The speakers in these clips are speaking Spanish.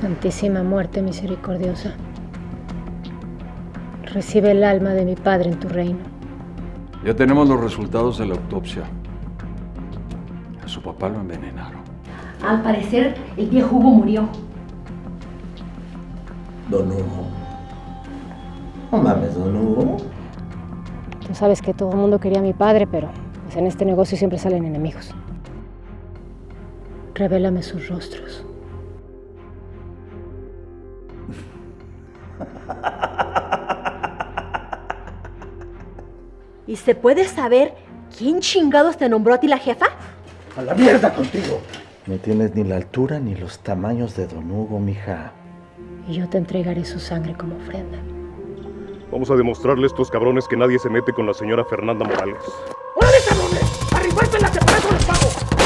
Santísima muerte misericordiosa, recibe el alma de mi padre en tu reino. Ya tenemos los resultados de la autopsia. A su papá lo envenenaron. Al parecer, el viejo Hugo murió. Don Hugo. No mames, don Hugo. Tú sabes que todo el mundo quería a mi padre, pero pues en este negocio siempre salen enemigos. Revélame sus rostros. ¿Y se puede saber quién chingados te nombró a ti la jefa? A la mierda contigo. No tienes ni la altura ni los tamaños de Don Hugo, mija. Y yo te entregaré su sangre como ofrenda. Vamos a demostrarle a estos cabrones que nadie se mete con la señora Fernanda Morales. ¡Órale, cabrones! ¡Arribártenla, que por eso les pago!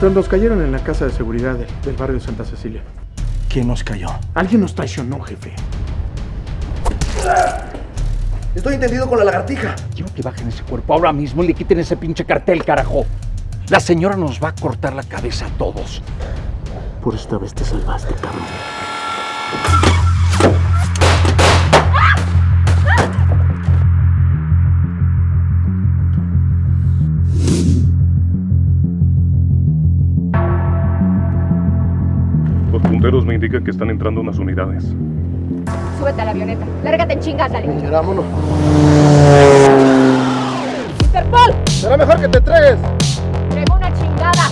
Patrón, nos cayeron en la casa de seguridad del, del barrio de Santa Cecilia. ¿Quién nos cayó? Alguien nos traicionó, jefe. Estoy entendido con la lagartija. Quiero que bajen ese cuerpo ahora mismo y le quiten ese pinche cartel, carajo. La señora nos va a cortar la cabeza a todos. Por esta vez te salvaste, cabrón. Punteros me indican que están entrando unas unidades. Súbete a la avioneta. Lárgate en chingas, dale. Vámonos. ¡Interpol! Será mejor que te entregues. Traigo una chingada.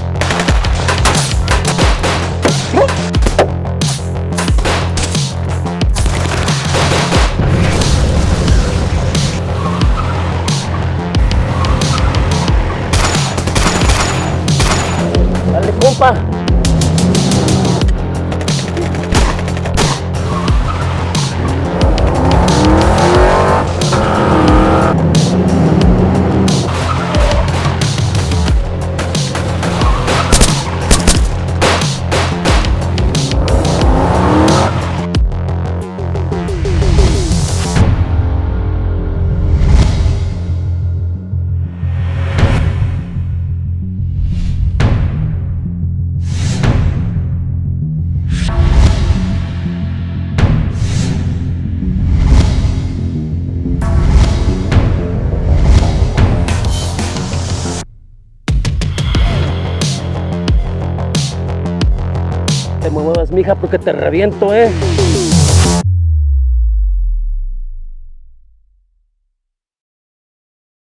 Dale, compa. Te muevas, mija, porque te reviento, ¿eh?